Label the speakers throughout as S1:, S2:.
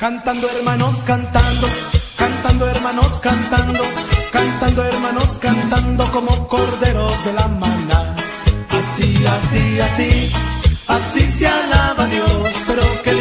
S1: Cantando hermanos, cantando, cantando hermanos, cantando, cantando hermanos, cantando como corderos de la maná. Así, así, así, así se alaba Dios, pero que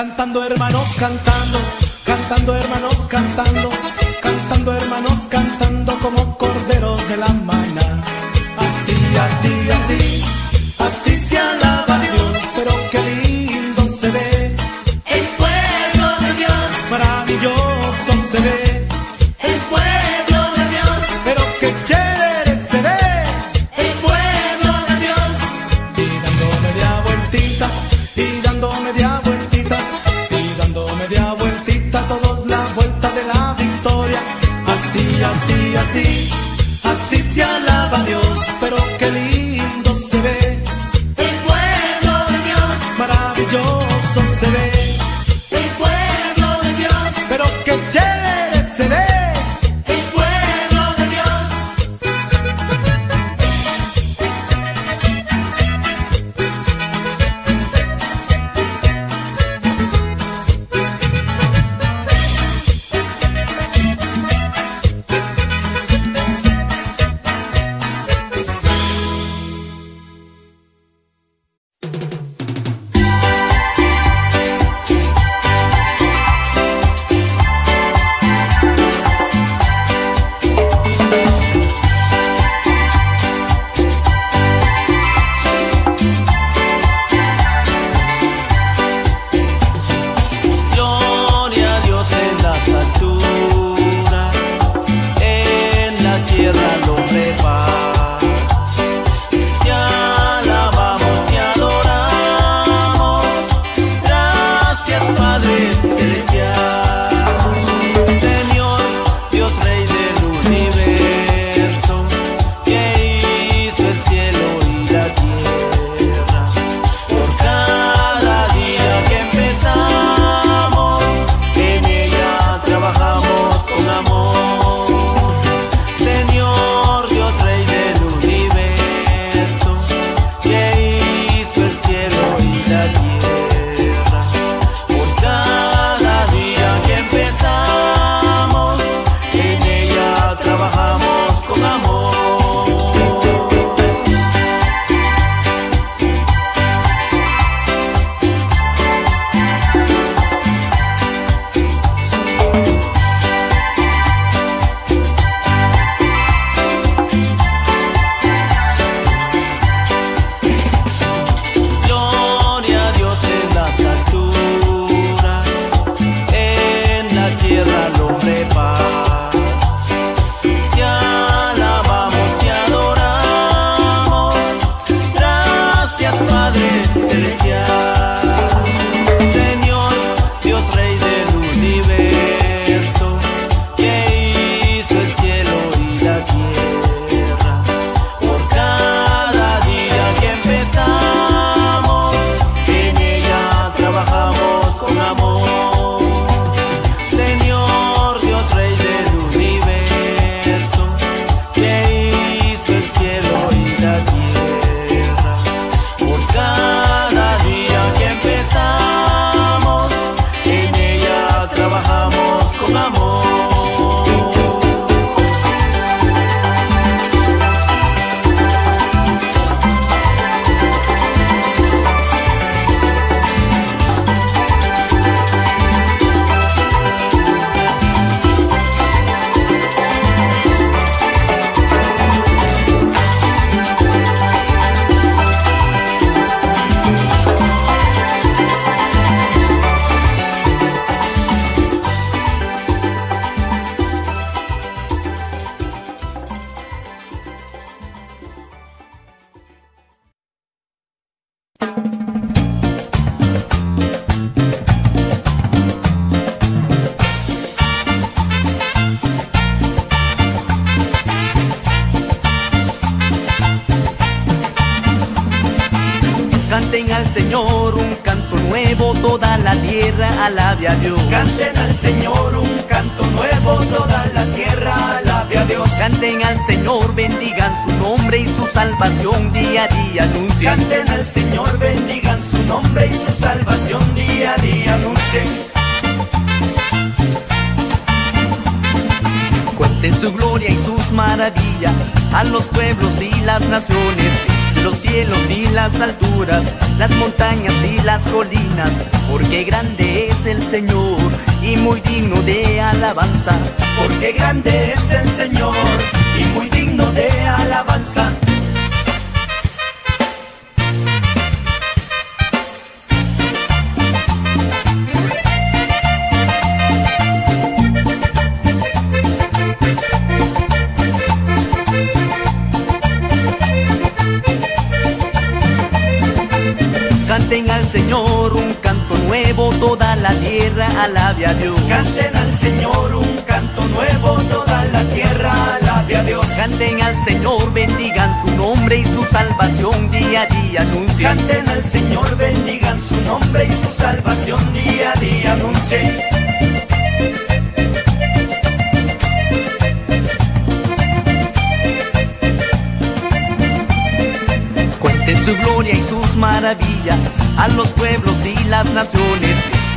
S1: Cantando hermanos, cantando, cantando hermanos, cantando.
S2: Canten al Señor, bendigan su nombre y su salvación día a día anuncien.
S3: Canten al Señor, bendigan su nombre y su salvación día a día anuncien.
S2: Cuenten su gloria y sus maravillas a los pueblos y las naciones, desde los cielos y las alturas, las montañas y las colinas, porque grande es el Señor y muy digno de alabanza.
S3: Porque grande es el Señor y muy digno de alabanza.
S2: Canten al Señor toda la tierra alabe a Dios.
S3: Canten al Señor un canto nuevo, toda la tierra alabe a Dios.
S2: Canten al Señor, bendigan su nombre y su salvación día a día anuncien.
S3: Canten al Señor, bendigan su nombre y su salvación día a día anuncien.
S2: Su gloria y sus maravillas a los pueblos y las naciones,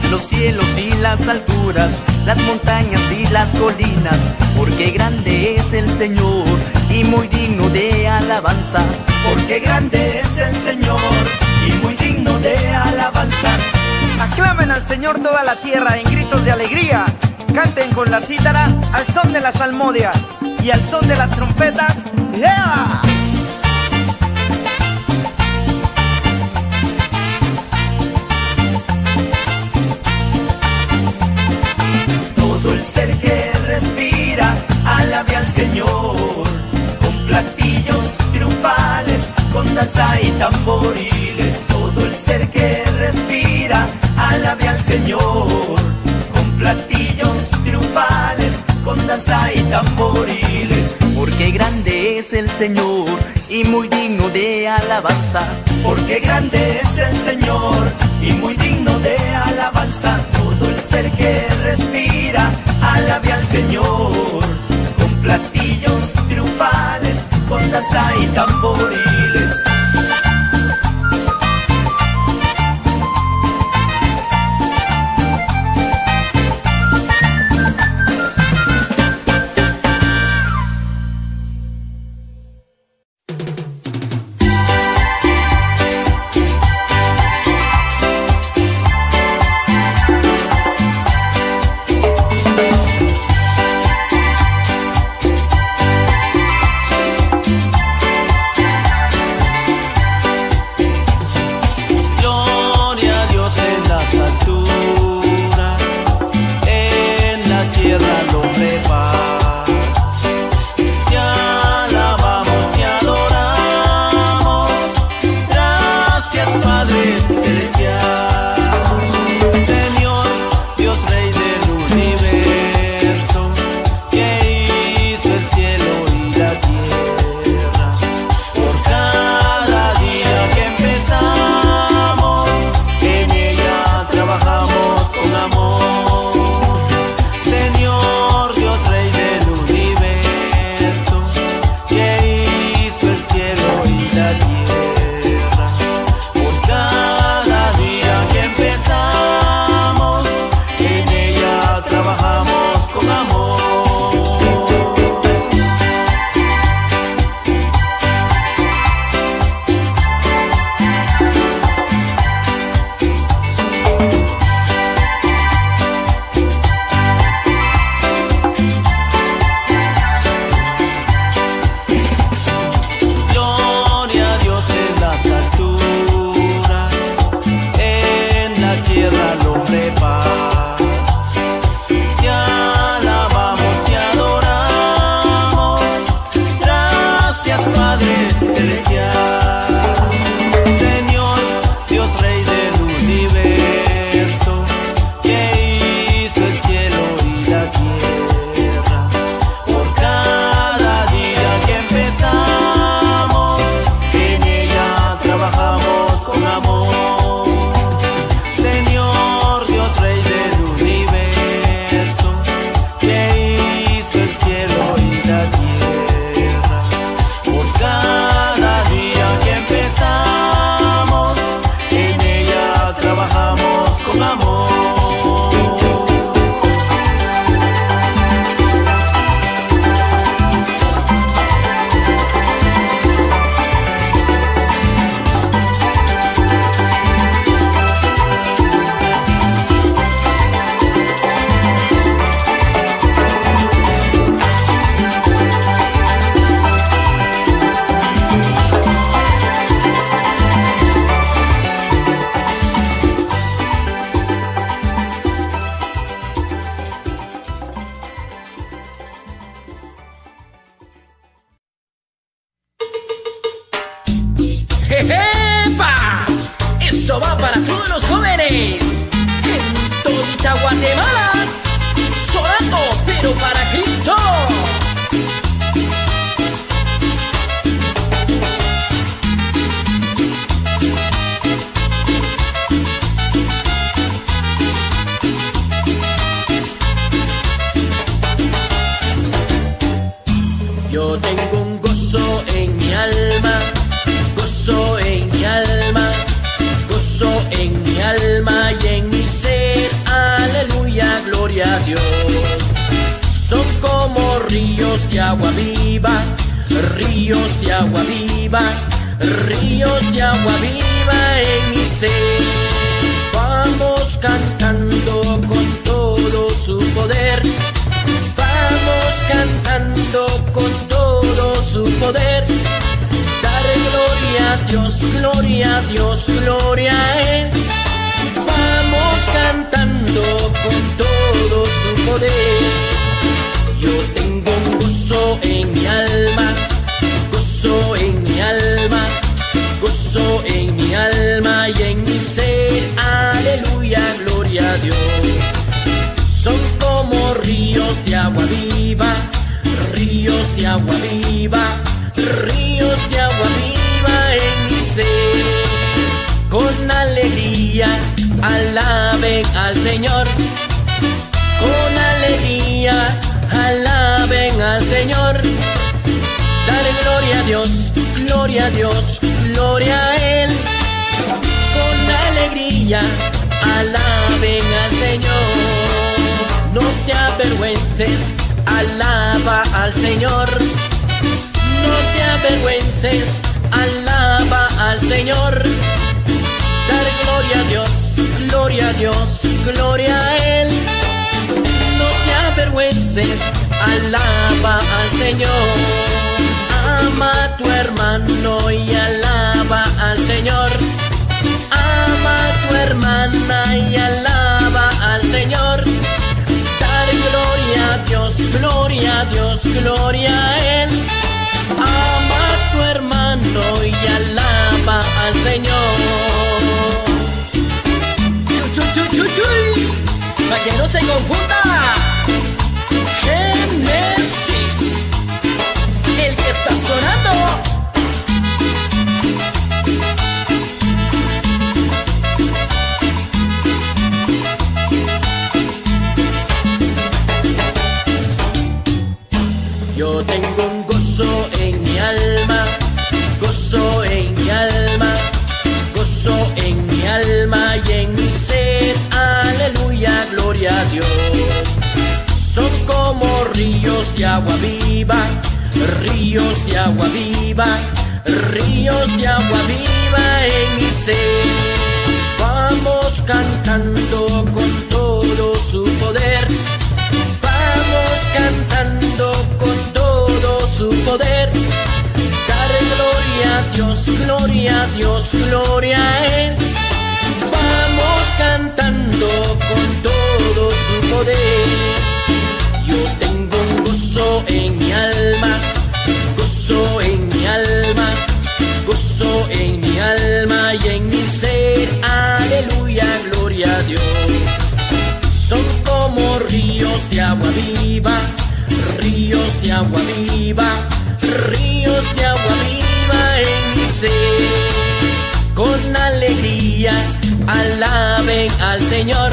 S2: los cielos y las alturas, las montañas y las colinas, porque grande es el Señor y muy digno de alabanza.
S3: Porque grande es el Señor y muy digno de alabanza.
S4: Aclamen al Señor toda la tierra en gritos de alegría. Canten con la cítara al son de la salmodia y al son de las trompetas.
S3: El que respira, alabe al Señor. Con platillos triunfales, con danza y tamboriles. Todo el ser que respira, alabe al Señor. Con platillos triunfales, con danza y tamboriles.
S2: Porque grande es el Señor y muy digno de alabanza.
S3: Porque grande es el Señor y muy digno de alabanza. Todo el ser que respira, alabe al Señor. Con platillos triunfales, con danza y tamboriles.
S5: Gloria a Dios, gloria a
S6: Él. Con alegría alaben al Señor. No te avergüences, alaba al Señor. No te avergüences, alaba al Señor. Dar gloria a Dios, gloria a Dios, gloria a Él. No te avergüences, alaba al Señor. Ama a tu hermano y alaba al Señor. Ama a tu hermana y alaba al Señor. Dar gloria a Dios, gloria a Dios, gloria a Él. Ama a tu hermano y alaba al Señor. Para que no se confunda. Ríos de agua viva, ríos de agua viva, ríos de agua viva en mi ser. Vamos cantando con todo su poder. Vamos cantando con todo su poder. Dar gloria a Dios, gloria a Dios, gloria a Él. Vamos cantando con todo su poder. Yo tengo gozo en mi alma, gozo en mi alma, gozo en mi alma y en mi ser. Aleluya, gloria a Dios son como ríos de agua viva, ríos de agua viva, ríos de agua viva en mi ser. Con alegría alaben al Señor,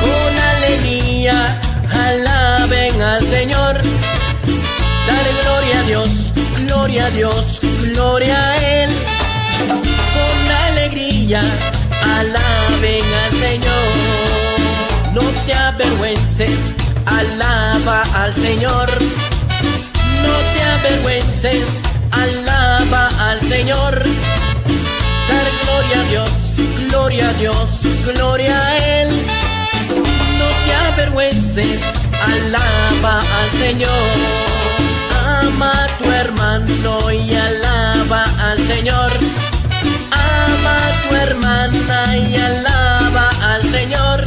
S6: con alegría alaben al Señor. Dale gloria a Dios, gloria a Dios, gloria a Él. Con alegría alaben al Señor. No te avergüences, alaba al Señor. No te avergüences, alaba al Señor. Dar gloria a Dios, gloria a Dios, gloria a Él. Te avergüences, alaba al Señor. Ama a tu hermano y alaba al Señor. Ama a tu hermana y alaba al Señor.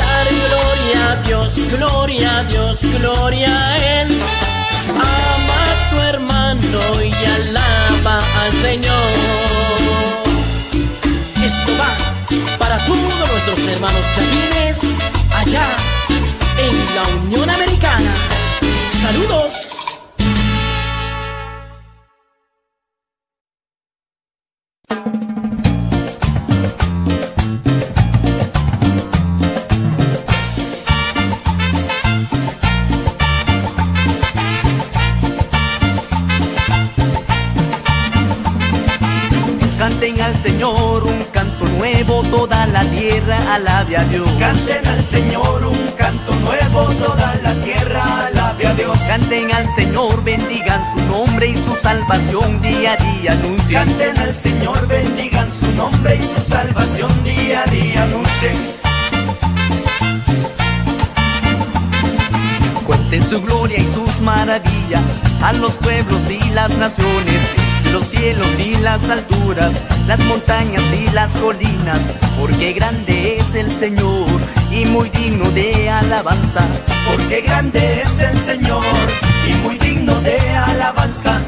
S6: Dar gloria a Dios, gloria a Dios, gloria a Él. Ama a tu hermano y alaba al Señor.
S7: nuestros hermanos chapines allá en la Unión Americana. Saludos.
S2: Salvación día a día anuncien.
S6: Canten al Señor, bendigan su nombre y su salvación día a día anuncien.
S2: Cuenten su gloria y sus maravillas a los pueblos y las naciones, los cielos y las alturas, las montañas y las colinas, porque grande es el Señor y muy digno de alabanza.
S6: Porque grande es el Señor y muy digno de alabanza.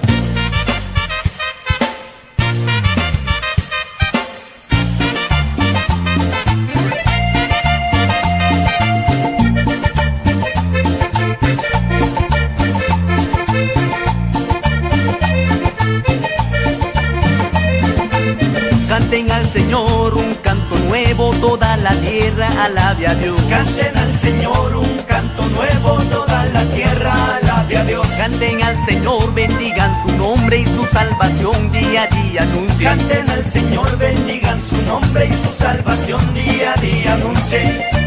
S2: Al Señor un canto nuevo, toda la tierra alabe a Dios.
S6: Canten al Señor un canto nuevo, toda la tierra alabe a Dios.
S2: Canten al Señor, bendigan su nombre y su salvación día a día anuncien.
S6: Canten al Señor, bendigan su nombre y su salvación día a día anuncien.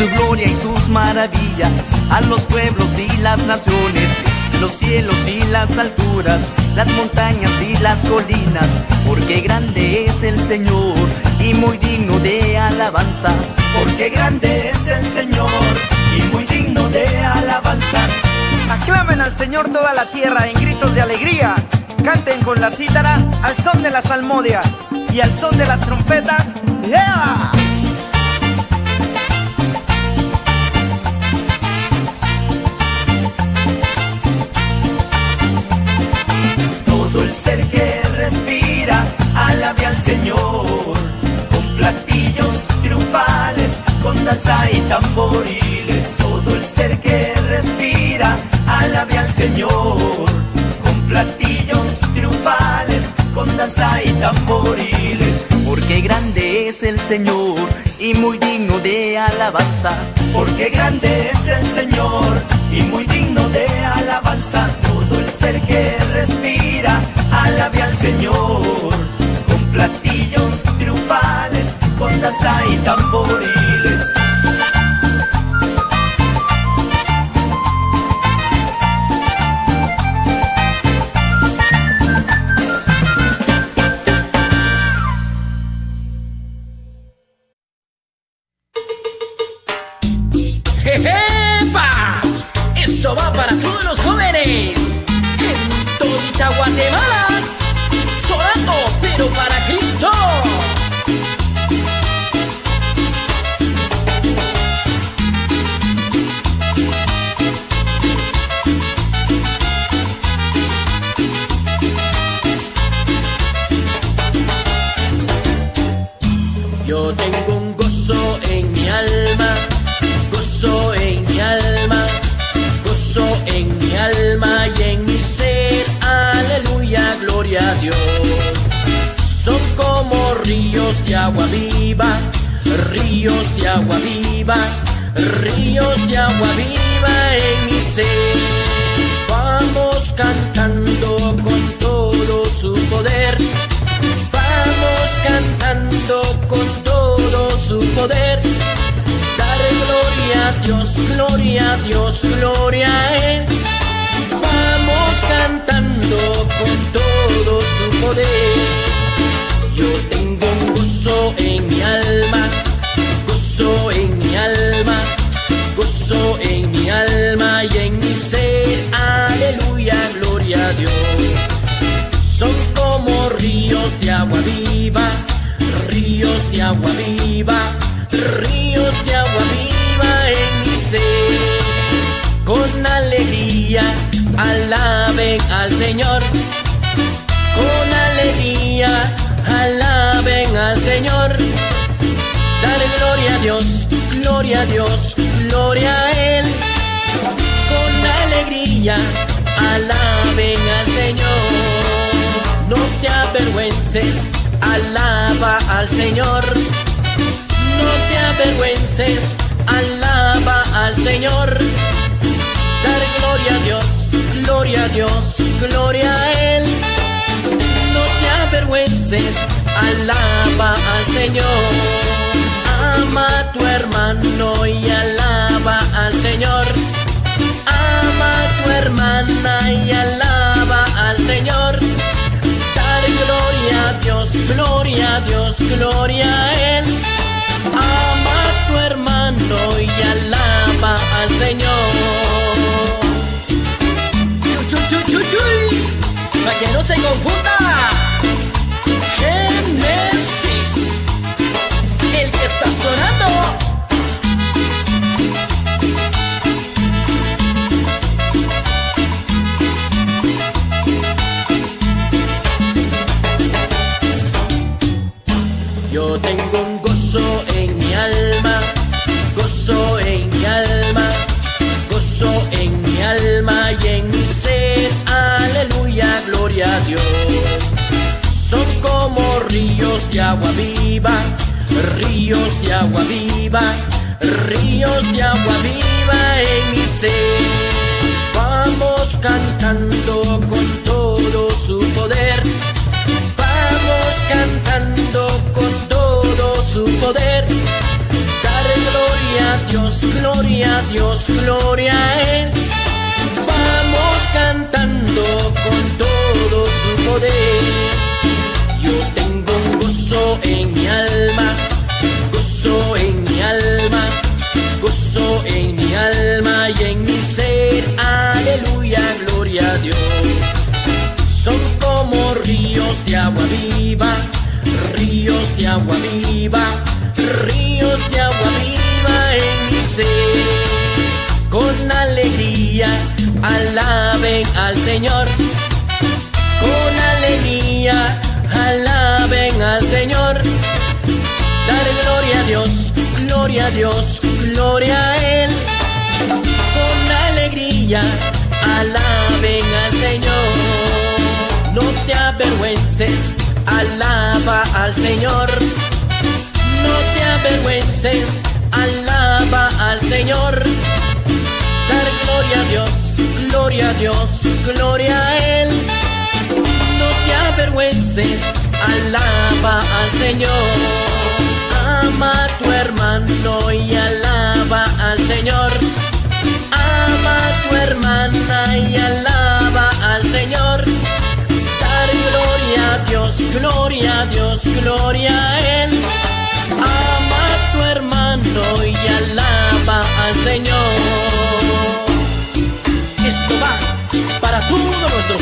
S2: Su gloria y sus maravillas a los pueblos y las naciones, los cielos y las alturas, las montañas y las colinas, porque grande es el Señor y muy digno de alabanza.
S6: Porque grande es el Señor y muy digno de alabanza.
S4: Aclamen al Señor toda la tierra en gritos de alegría. Canten con la cítara al son de la salmodia y al son de las trompetas. ¡Yeah!
S6: El ser que respira, alabe al Señor. Con platillos triunfales, con danza y tamboriles. Todo el ser que respira, alabe al Señor. Con platillos triunfales, con danza y tamboriles.
S2: Porque grande es el Señor y muy digno de alabanza.
S6: Porque grande es el Señor
S7: ríos de agua viva en mi ser. Con alegría,
S6: alaben al Señor. Con alegría, alaben al Señor. Dale gloria a Dios, gloria a Dios, gloria a Él. Con alegría, alaben al Señor. No te avergüences, alaba al Señor. No te avergüences, alaba al Señor. Dar gloria a Dios, gloria a Dios, gloria a Él. No te avergüences, alaba al Señor. Ama a tu hermano y alaba al Señor. Ama a tu hermana y alaba al Señor. Dar gloria a Dios, gloria a Dios, gloria a Él. Ama tu hermano y alaba al Señor. Chu, chu, chu, chu, chuy. Para que no se confunda. Génesis, el que está sonando. Son como ríos de agua viva, ríos de agua viva, ríos de agua viva en mi ser. Vamos cantando con todo su poder. Vamos cantando con todo su poder. Dar gloria a Dios, gloria a Dios, gloria a Él. Vamos cantando con todo su poder. Yo tengo un gozo en mi alma, gozo en mi alma, gozo en mi alma y en mi ser. Aleluya, gloria a Dios son como ríos de agua viva, ríos de agua viva, alaben al Señor, con alegría alaben al Señor. Dar gloria a Dios, gloria a Dios, gloria a Él. Con alegría alaben al Señor. No te avergüences, alaba al Señor. No te avergüences, alaba al Señor. Gloria a Dios, gloria a Dios, gloria a Él. No te avergüences, alaba al Señor. Ama a tu hermano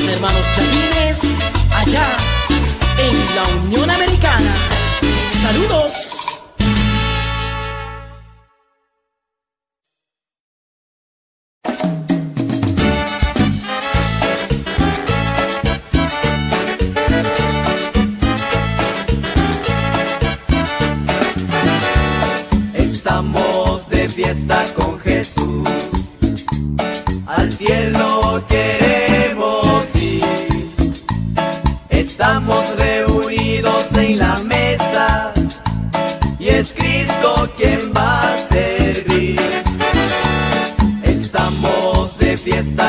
S6: hermanos chapines allá en la Unión Americana. Saludos.
S2: Estamos de fiesta con Jesús. Al cielo fiesta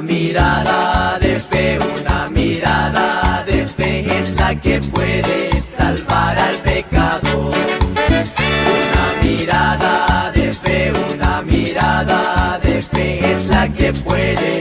S2: Una mirada de fe, una mirada de fe es la que puede salvar al pecador. Una mirada de fe, una mirada de fe es la que puede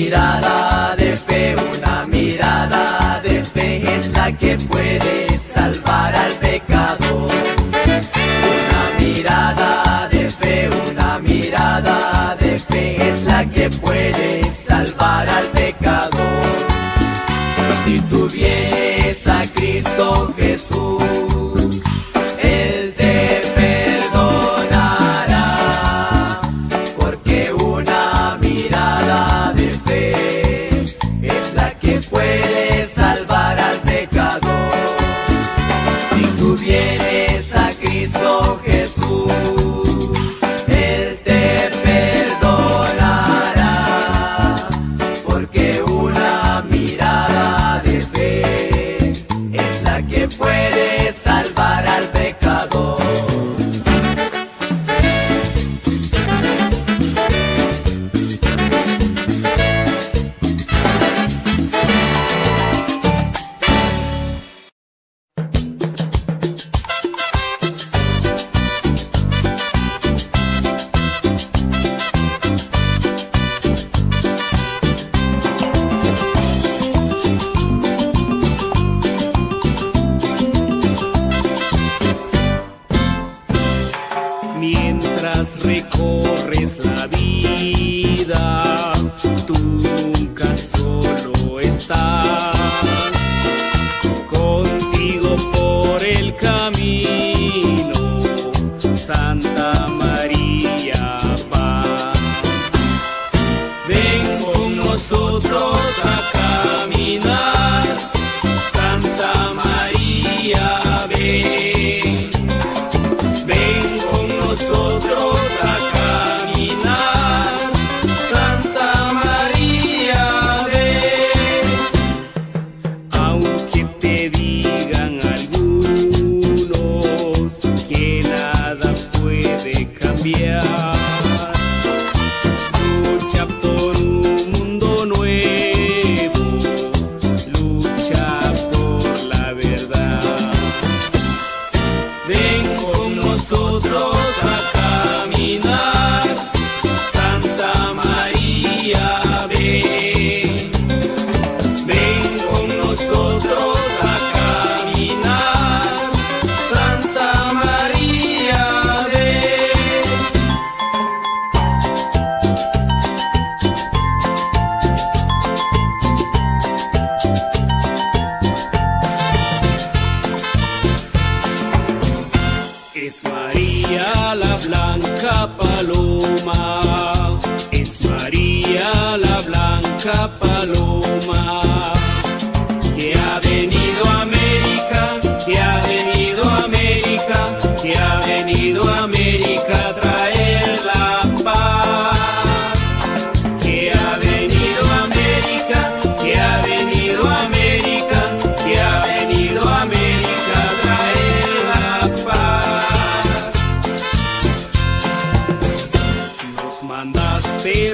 S2: mirada de fe, una mirada de fe es la que puede salvar al pecado. Una mirada de fe, una mirada de fe es la que puede
S8: nosotros a caminar.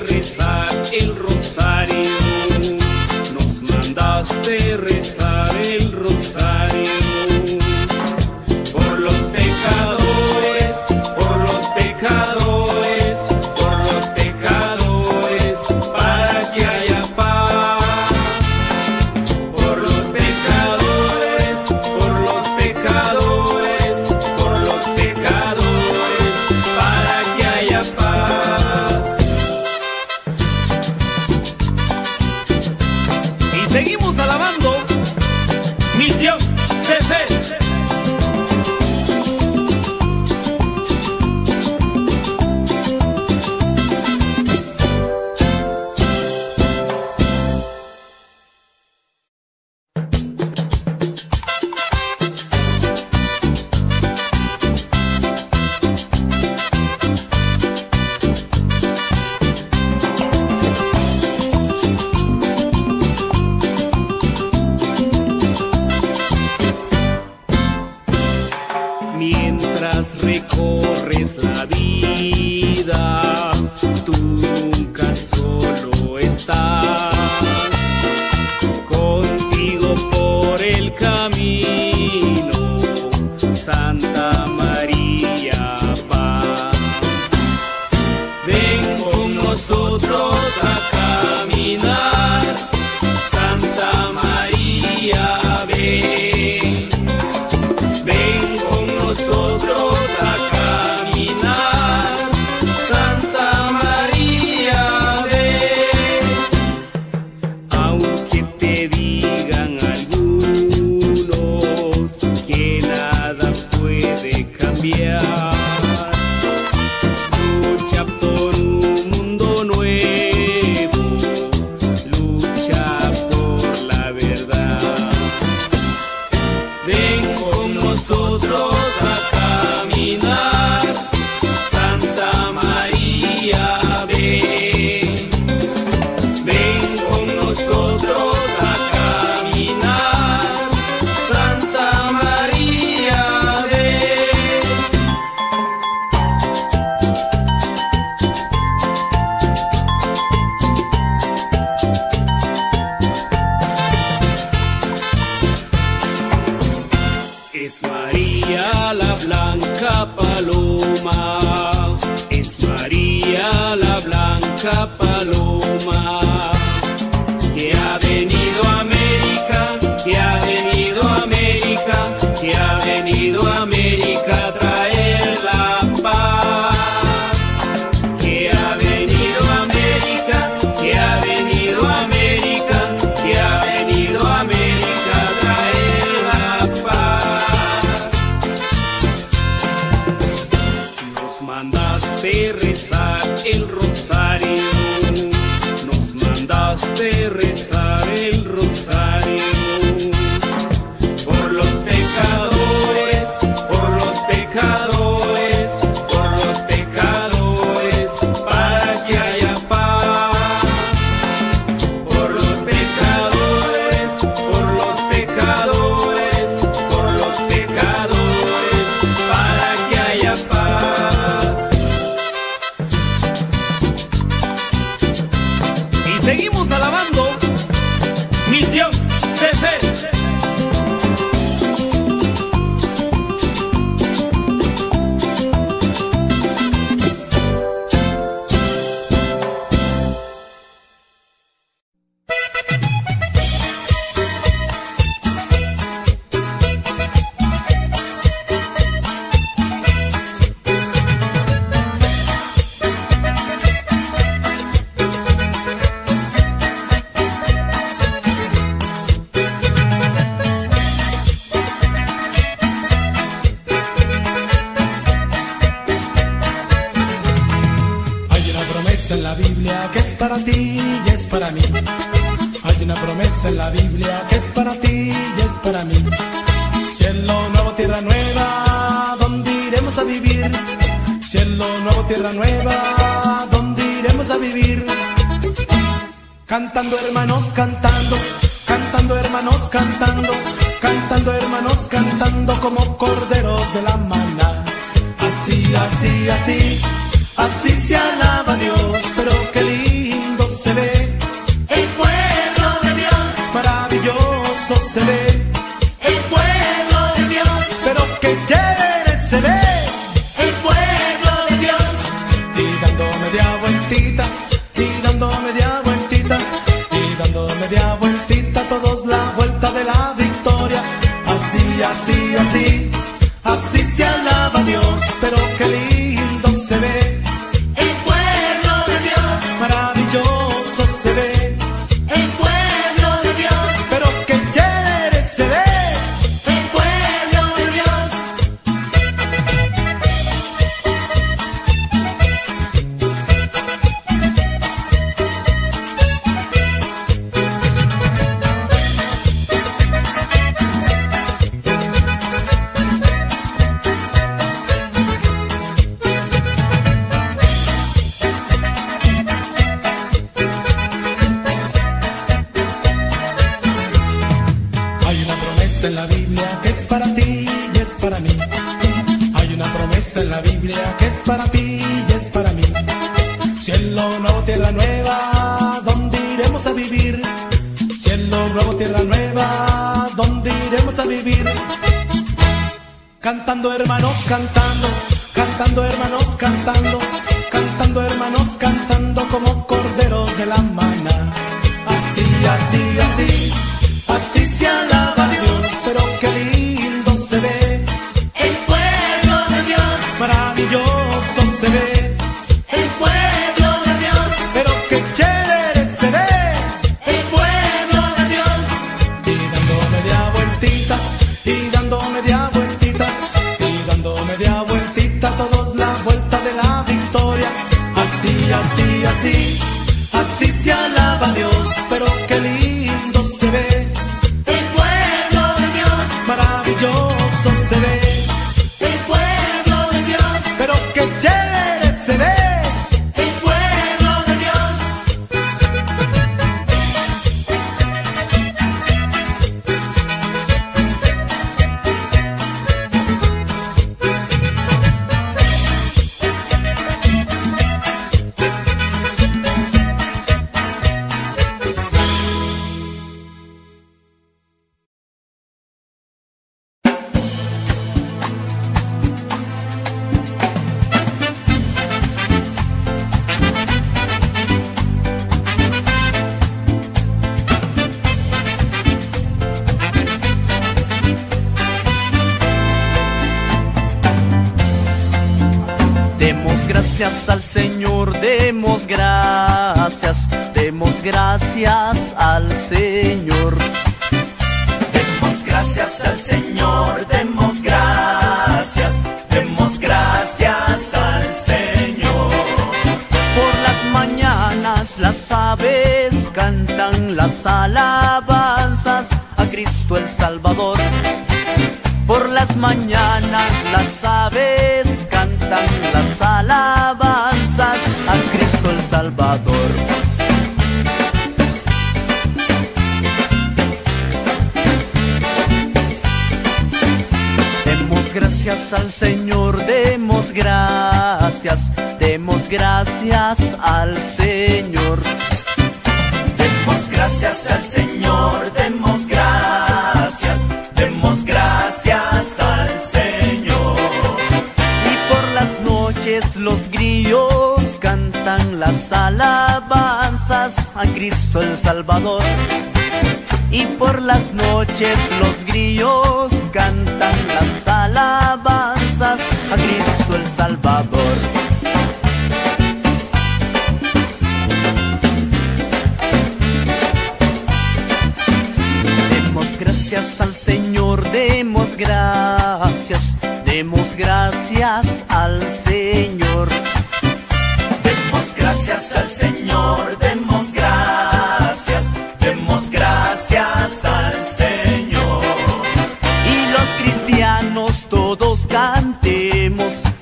S8: rezar el rosario, nos mandaste rezar el rosario.
S1: Así la vuelta de la victoria. Así, así, así, así se alaba Dios, pero qué lindo se ve,
S2: demos gracias, demos gracias al Señor.
S4: Demos gracias al Señor, demos gracias, demos gracias al Señor.
S2: Y por las noches los grillos cantan las alabanzas a Cristo el Salvador. Y por las noches los grillos cantan las alabanzas a Cristo el Salvador. Demos gracias al Señor, demos gracias, demos gracias al Señor.
S4: Demos gracias al Señor, demos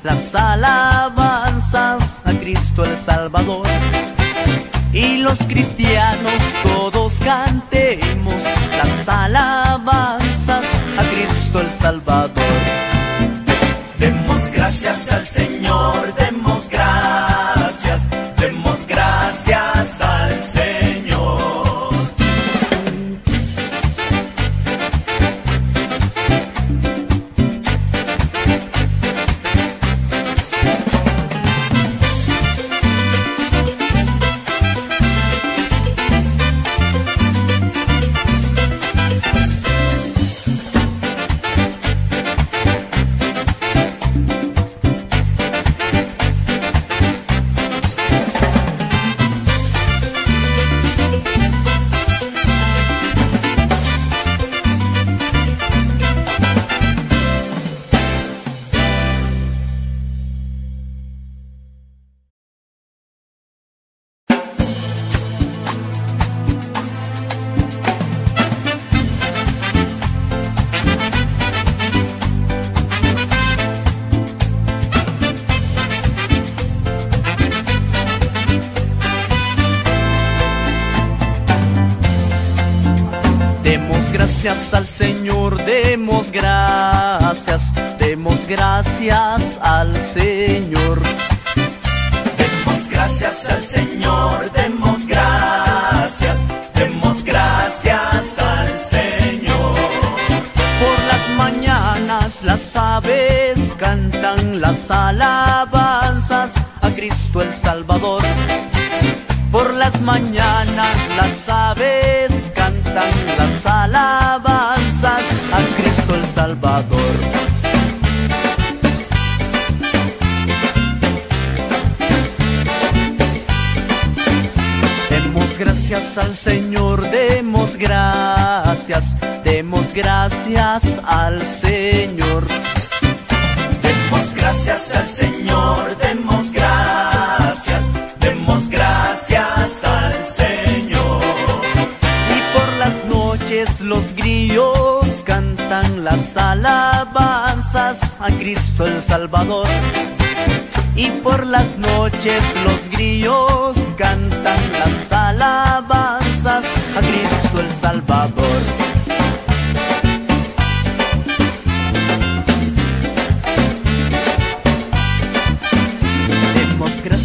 S2: las alabanzas a Cristo el Salvador. Y los cristianos todos cantemos las alabanzas a Cristo el Salvador.
S4: Demos gracias al Señor, demos
S2: alabanzas a Cristo el Salvador. Por las mañanas las aves cantan las alabanzas a Cristo el Salvador. Demos gracias al Señor, demos gracias, demos gracias al Señor.
S4: Gracias al Señor, demos gracias, demos gracias al Señor.
S2: Y por las noches los grillos cantan las alabanzas a Cristo el Salvador. Y por las noches los grillos cantan las alabanzas a Cristo el Salvador.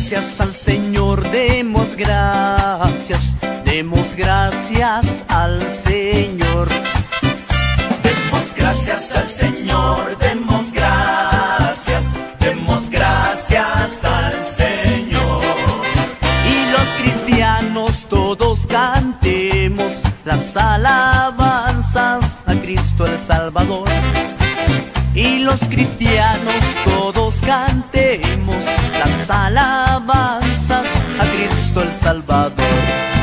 S2: Gracias al Señor, demos gracias, demos gracias al Señor.
S4: Demos gracias al Señor, demos gracias, demos gracias al Señor.
S2: Y los cristianos todos cantemos las alabanzas a Cristo el Salvador. Y los cristianos todos cantemos las alabanzas a Cristo el Salvador.